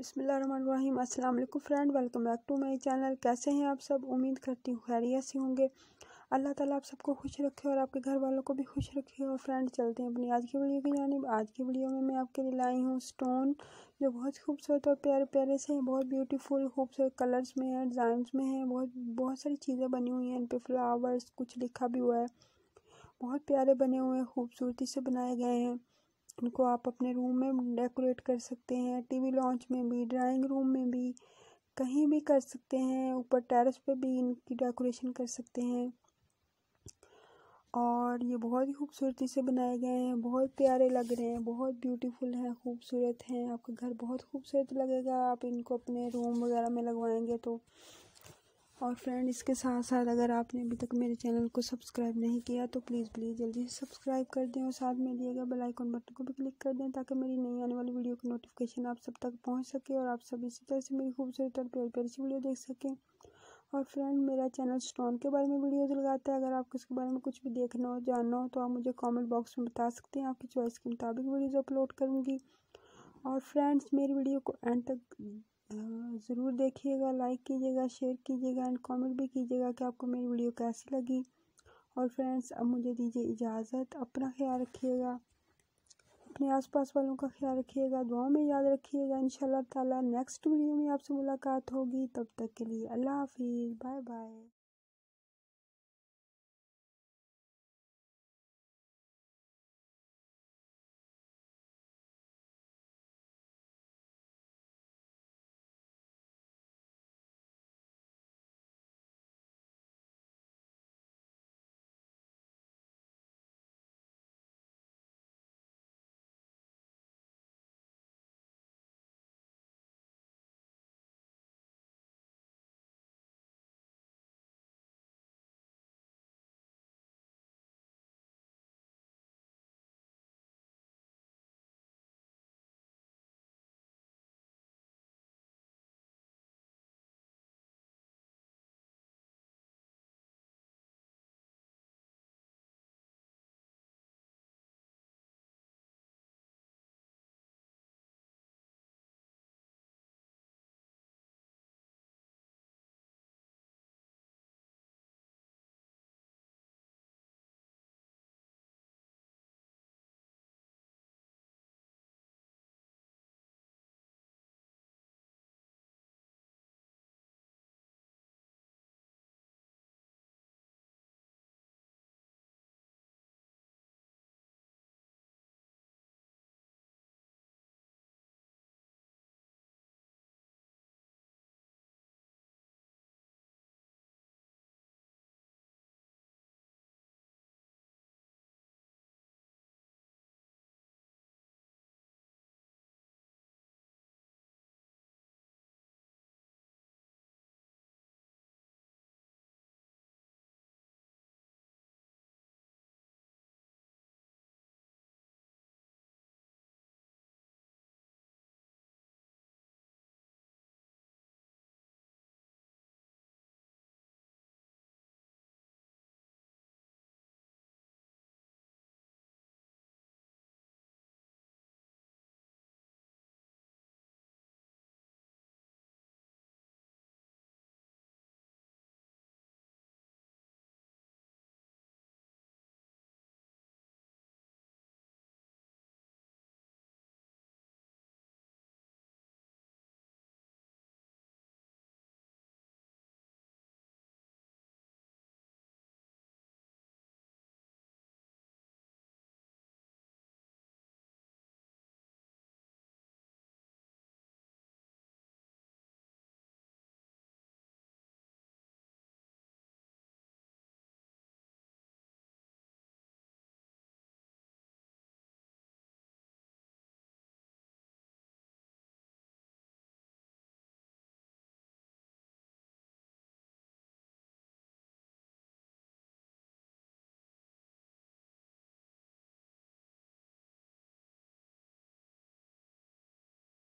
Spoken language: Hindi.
अस्सलाम वालेकुम friend, welcome back to my channel. कैसे हैं आप सब? उम्मीद करती हूँ खैरियत से होंगे। अल्लाह ताला आप सबको खुश रखे और आपके घर वालों को भी खुश रखे। और फ्रेंड, चलते हैं अपनी आज की वीडियो की जानी आज की वीडियो में मैं आपके लिए लाई हूँ स्टोन, जो बहुत खूबसूरत और प्यारे प्यारे से हैं, बहुत ब्यूटीफुल, खूबसूरत कलर्स में है डिज़ाइन में है, बहुत बहुत सारी चीज़ें बनी हुई हैं। इन पर फ्लावर्स, कुछ लिखा भी हुआ है। बहुत प्यारे बने हुए हैं, खूबसूरती से बनाए गए हैं। इनको आप अपने रूम में डेकोरेट कर सकते हैं, टीवी लॉन्च में भी, ड्राइंग रूम में भी, कहीं भी कर सकते हैं, ऊपर टेरेस पे भी इनकी डेकोरेशन कर सकते हैं। और ये बहुत ही खूबसूरती से बनाए गए हैं, बहुत प्यारे लग रहे हैं, बहुत ब्यूटीफुल हैं, खूबसूरत हैं, आपका घर बहुत खूबसूरत लगेगा, आप इनको अपने रूम वगैरह में लगवाएँगे तो और फ्रेंड इसके साथ साथ अगर आपने अभी तक मेरे चैनल को सब्सक्राइब नहीं किया तो प्लीज़ प्लीज़ जल्दी से सब्सक्राइब कर दें और साथ में दिए गए बेल आइकन बटन को भी क्लिक कर दें ताकि मेरी नई आने वाली वीडियो की नोटिफिकेशन आप सब तक पहुँच सके और आप सब इसी तरह से मेरी खूबसूरत और प्यारी प्यारी सी वीडियो देख सकें। और फ्रेंड मेरा चैनल स्टोन के बारे में वीडियोज़ लगाता है। अगर आपको इसके बारे में कुछ भी देखना हो, जानना हो तो आप मुझे कॉमेंट बॉक्स में बता सकते हैं। आपकी चॉइस के मुताबिक वीडियोज़ अपलोड करूँगी। और फ्रेंड्स मेरी वीडियो को एंड तक ज़रूर देखिएगा लाइक कीजिएगा शेयर कीजिएगा एंड कमेंट भी कीजिएगा कि आपको मेरी वीडियो कैसी लगी। और फ्रेंड्स अब मुझे दीजिए इजाज़त, अपना ख्याल रखिएगा। अपने आसपास वालों का ख्याल रखिएगा दुआ में याद रखिएगा। इन ताला नेक्स्ट वीडियो में आपसे मुलाकात होगी। तब तक के लिए अल्लाह हाफिज़। Bye bye.